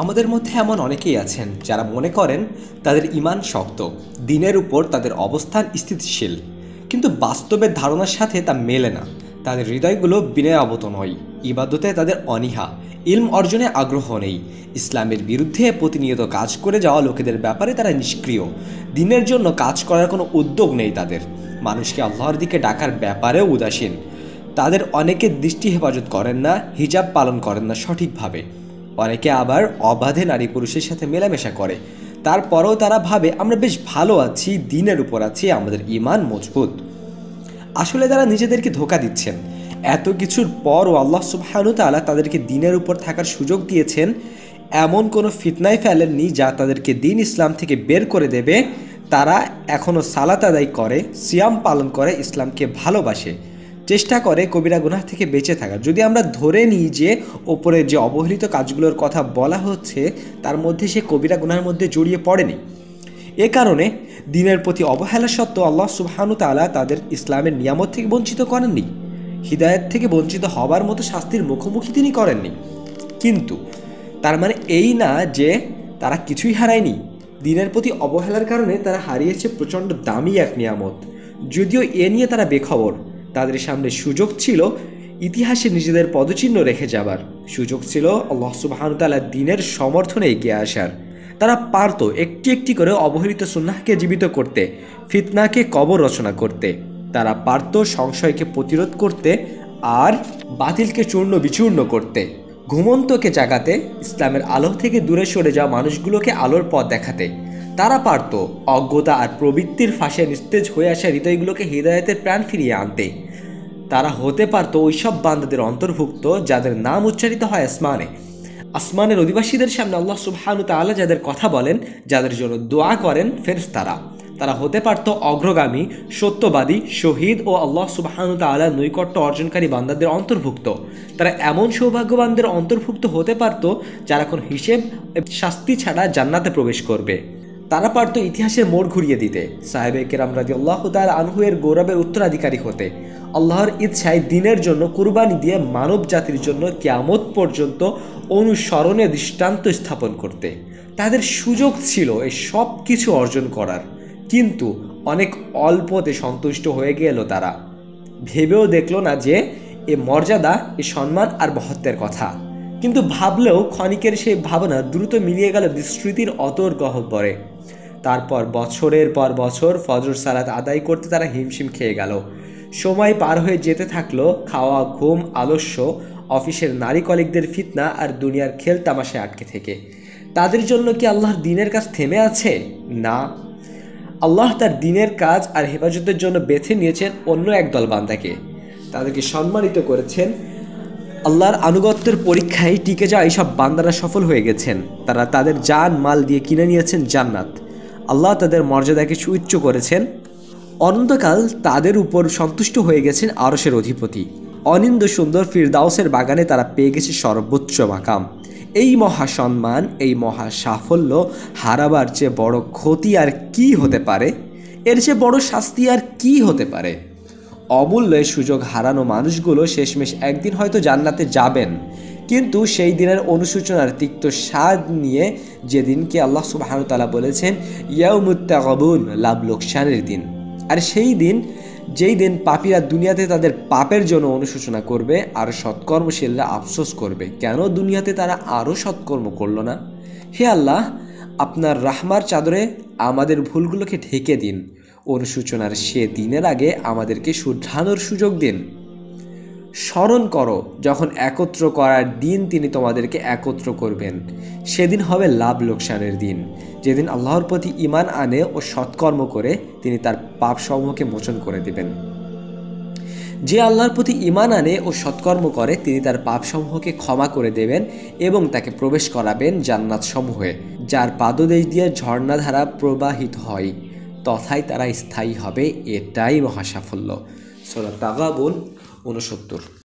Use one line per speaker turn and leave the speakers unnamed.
আমাদের মধ্যে এমন অনেকেই আছেন যারা মনে করেন তাদের ইমান শক্ত, দিনের উপর তাদের অবস্থান স্থিতিশীল। কিন্তু বাস্তবের ধারণার সাথে তা মেলে না। তাদের হৃদয়গুলো বিনয় অবত নয়, ইবাদতে তাদের অনীহা, ইলম অর্জনে আগ্রহ নেই। ইসলামের বিরুদ্ধে প্রতিনিয়ত কাজ করে যাওয়া লোকেদের ব্যাপারে তারা নিষ্ক্রিয়। দিনের জন্য কাজ করার কোনো উদ্যোগ নেই তাদের। মানুষকে আল্লাহর দিকে ডাকার ব্যাপারেও উদাসীন। তাদের অনেকে দৃষ্টি হেফাজত করেন না, হিজাব পালন করেন না সঠিকভাবে। অনেকে আবার অবাধে নারী পুরুষের সাথে মেলামেশা করে। তারপরেও তারা ভাবে, আমরা বেশ ভালো আছি, দিনের উপর আছি, আমাদের ইমান মজবুত। আসলে তারা নিজেদেরকে ধোকা দিচ্ছেন। এত কিছুর পরও আল্লাহ সুবহানু তাআলা তাদেরকে দিনের উপর থাকার সুযোগ দিয়েছেন। এমন কোনো ফিতনায় ফেলেননি যা তাদেরকে দিন ইসলাম থেকে বের করে দেবে। তারা এখনও সালাত আদায় করে, সিয়াম পালন করে, ইসলামকে ভালোবাসে। চেষ্টা করে কবিরা গুনাহ থেকে বেঁচে থাকার যদি আমরা ধরে নিই যে ওপরে যে অবহেলিত কাজগুলোর কথা বলা হচ্ছে, তার মধ্যে সে কবিরা গুনার মধ্যে জড়িয়ে পড়েনি। এ কারণে দিনের প্রতি অবহেলা সত্ত্বেও আল্লাহ সুবহানু তাআলা তাদের ইসলামের নিয়ামত থেকে বঞ্চিত করেননি। হৃদায়ত থেকে বঞ্চিত হবার মতো শাস্তির মুখোমুখি তিনি করেননি। কিন্তু তার মানে এই না যে তারা কিছুই হারায়নি। দিনের প্রতি অবহেলার কারণে তারা হারিয়েছে প্রচণ্ড দামি এক নিয়ামত। যদিও এ নিয়ে তারা বেখবর। তাদের সামনে সুযোগ ছিল ইতিহাসে নিজেদের পদচিহ্ন রেখে যাবার। সুযোগ ছিল আল্লাহ সুবহানু দিনের সমর্থনে এগিয়ে আসার। তারা পারত একটি একটি করে অবহেলিত সুন্নাহকে জীবিত করতে, ফিতনাকে কবর রচনা করতে। তারা পারত সংশয়কে প্রতিরোধ করতে আর বাতিলকে চূর্ণ বিচূর্ণ করতে। ঘুমন্তকে জাগাতে, ইসলামের আলো থেকে দূরে সরে যাওয়া মানুষগুলোকে আলোর পথ দেখাতে। তারা পারত অজ্ঞতা আর প্রবৃত্তির ফাঁসে নিস্তেজ হয়ে আসা হৃদয়গুলোকে হৃদয়তের প্রাণ ফিরিয়ে আনতে। তারা হতে পারত ওইসব বান্দাদের অন্তর্ভুক্ত যাদের নাম উচ্চারিত হয় আসমানে। আসমানের অধিবাসীদের সামনে আল্লাহ সুবহানু তাআলা যাদের কথা বলেন, যাদের জন্য দোয়া করেন ফেরেশতারা। তারা হতে পারত অগ্রগামী, সত্যবাদী, শহীদ ও আল্লাহ সুবহানু তাআলা নৈকট্য অর্জনকারী বান্দাদের অন্তর্ভুক্ত। তারা এমন সৌভাগ্যবানদের অন্তর্ভুক্ত হতে পারত যারা কোন হিসেব শাস্তি ছাড়া জান্নাতে প্রবেশ করবে। তারা পারত ইতিহাসের মোড় ঘুরিয়ে দিতে। সাহেবে কেরাম রাজি আল্লাহ তাল আনহুয়ের গৌরবের উত্তরাধিকারী হতে। আল্লাহর ইচ্ছায় দিনের জন্য কুরবানি দিয়ে মানব জাতির জন্য কেয়ামত পর্যন্ত অনুসরণে দৃষ্টান্ত স্থাপন করতে। তাদের সুযোগ ছিল এই সব কিছু অর্জন করার। কিন্তু অনেক অল্পতে সন্তুষ্ট হয়ে গেল তারা। ভেবেও দেখল না যে এ মর্যাদা, এ সম্মান আর মহত্বের কথা। কিন্তু ভাবলেও ক্ষণিকের সেই ভাবনা দ্রুত মিলিয়ে গেল বিস্মৃতির অতর গহ্বরে তারপর বছরের পর বছর ফজর সালাত আদায় করতে তারা হিমশিম খেয়ে গেল। সময় পার হয়ে যেতে থাকল, খাওয়া, ঘুম, আলস্য, অফিসের নারী কলিকদের ফিতনা আর দুনিয়ার খেল তামাশায় আটকে থেকে। তাদের জন্য কি আল্লাহর দিনের কাজ থেমে আছে? না। আল্লাহ তার দিনের কাজ আর হেফাজতের জন্য বেছে নিয়েছেন অন্য একদল বান্দাকে তাদেরকে সম্মানিত করেছেন। আল্লাহর আনুগত্যের পরীক্ষায় টিকে যাওয়া এইসব বান্দারা সফল হয়ে গেছেন। তারা তাদের জান, মাল দিয়ে কিনে নিয়েছেন জান্নাত। আল্লাহ তাদের মর্যাদাকে সুউচ্চ করেছেন। অনন্তকাল তাদের উপর সন্তুষ্ট হয়ে গেছেন আরসের অধিপতি। অনিন্দ সুন্দর ফিরদাউসের বাগানে তারা পেয়ে গেছে সর্বোচ্চ মাকাম। এই মহা সম্মান, এই মহা সাফল্য হারাবার চেয়ে বড় ক্ষতি আর কি হতে পারে? এর চেয়ে বড় শাস্তি আর কি হতে পারে? অমূল্য সুযোগ হারানো মানুষগুলো শেষমেশ একদিন হয়তো জান্নাতে যাবেন। কিন্তু সেই দিনের অনুসূচনার তিক্ত স্বাদ নিয়ে যেদিনকে আল্লাহ সুবাহানু তালা বলেছেন, ইয়াউমুত্তাগবুন লাভ লোকসানের দিন। আর সেই দিন, যেই দিন পাপীরা দুনিয়াতে তাদের পাপের জন্য অনুশোচনা করবে, আর সৎকর্মশীলরা আফসোস করবে, কেন দুনিয়াতে তারা আরও সৎকর্ম করল না? হে আল্লাহ, আপনার রাহমার চাদরে আমাদের ভুলগুলোকে ঢেকে দিন। অনুসূচনার সে দিনের আগে আমাদেরকে শুদ্ধানোর সুযোগ দিন। স্মরণ করো, যখন একত্র করার দিন তিনি তোমাদেরকে একত্র করবেন। সেদিন হবে লাভ লোকসানের দিন। যেদিন আল্লাহর প্রতি ইমান আনে ও সৎকর্ম করে, তিনি তার পাপ সমূহকে মোচন করে দেবেন। যে আল্লাহর প্রতি ইমান আনে ও সৎকর্ম করে, তিনি তার পাপসমূহকে ক্ষমা করে দেবেন এবং তাকে প্রবেশ করাবেন জান্নাত সমূহে যার পাদদেশ দিয়ে ঝর্ণাধারা প্রবাহিত হয়। তথায় তারা স্থায়ী হবে, এটাই মহাসাফল্য। সোলা তাগাবুন উনসত্তর